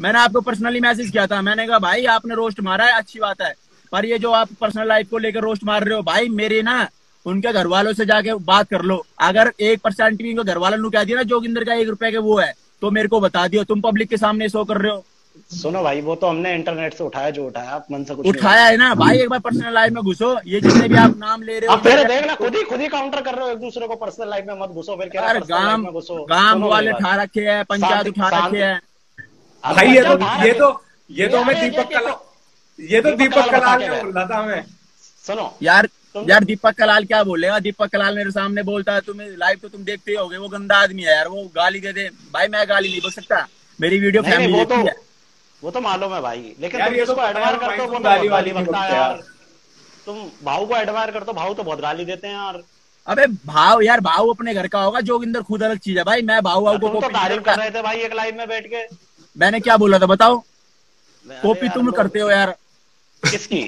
मैंने आपको personally message किया था। मैंने कहा भाई आपने रोस्ट मारा है अच्छी बात है। पर ये जो आप पर्सनल लाइफ को लेकर रोस्ट मार रहे हो भाई मेरे ना उनके घर वालों से जाके बात कर लो। अगर एक परसेंट भी घर वालों ने कह दिया ना जोगिंदर का एक रुपए के वो है तो मेरे को बता दियो। तुम पब्लिक के सामने शो कर रहे हो। सुनो भाई वो तो हमने इंटरनेट से उठाया जो उठाया आप मन से कुछ उठाया है ना। भाई एक बार पर्सनल लाइफ में घुसो। ये जितने भी आप नाम ले रहे हो फिर देख ना खुद ही खुद ही काउंटर कर रहे हो एक दूसरे को पर्सनल लाइफ में मत घुसो फिर क्या गाँव गाँव वाले उठा रखे हैं पंचायत उठा रखे हैं। भाई ये तो ये तो ये तो हमें दीपक कला ये तो दीपक कलाल ने बोला था हमें सुनो। यार यार दीपक कलाल क्या बोलेगा दीपक कलाल मेरे सामने बोलता है तुम्हें लाइव तो तुम देखते ही होगे। वो गंदा आदमी है यार वो गाली दे दे। भाई मैं गाली नहीं बोल सकता। मेरी वीडियो फैमिली वो देखती तो है। वो तो मालूम है भाई। लेकिन यार, तुम तो करते हो वो तुम तो गाली वाली नहीं बकता है यार। तुम भाऊ को एडमायर करते हो भाऊ तो बहुत गाली देते हैं यार। अबे भाव यार भाव अपने घर का होगा जोगिंदर खुद अलग चीज़ है। भाई मैं भाव भाव को तो तारीफ़ कर रहे थे भाई एक लाइव में बैठ के। मैंने क्या बोला था बताओ? कॉपी तुम करते हो यार। किसकी?